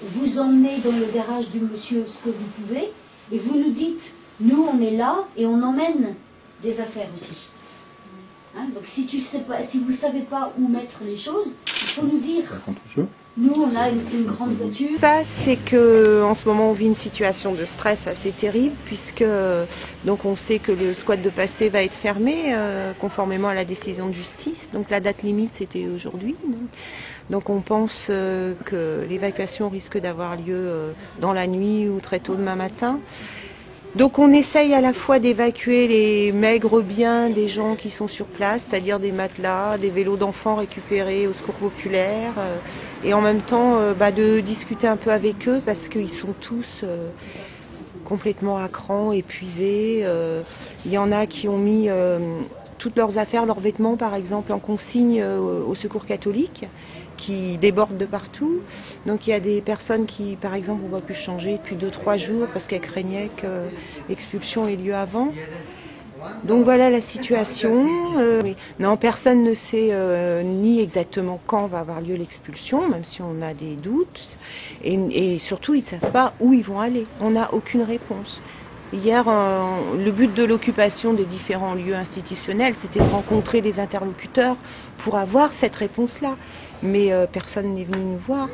Vous emmenez dans le garage du monsieur ce que vous pouvez et vous nous dites, nous on est là et on emmène des affaires aussi. Hein, donc si tu sais pas, si vous savez pas où mettre les choses, il faut nous dire. Nous, on a une, une grande voiture. Ce qui se passe, c'est que en ce moment, on vit une situation de stress assez terrible, puisque donc on sait que le squat de passé va être fermé, euh, conformément à la décision de justice. Donc la date limite, c'était aujourd'hui. Donc on pense euh, que l'évacuation risque d'avoir lieu euh, dans la nuit ou très tôt demain matin. Donc on essaye à la fois d'évacuer les maigres biens des gens qui sont sur place, c'est-à-dire des matelas, des vélos d'enfants récupérés au secours populaire, euh, et en même temps euh, bah, de discuter un peu avec eux parce qu'ils sont tous euh, complètement à cran, épuisés. Il y en a qui ont mis toutes leurs affaires, leurs vêtements par exemple, en consigne au secours catholique qui débordent de partout. Donc il y a des personnes qui, par exemple, on va plus changer depuis 2-3 jours parce qu'elles craignaient que l'expulsion ait lieu avant. Donc voilà la situation. Euh, non, personne ne sait euh, ni exactement quand va avoir lieu l'expulsion, même si on a des doutes. Et surtout, ils ne savent pas où ils vont aller. On n'a aucune réponse. Hier, le but de l'occupation des différents lieux institutionnels, c'était de rencontrer des interlocuteurs pour avoir cette réponse-là. Mais euh, personne n'est venu nous voir.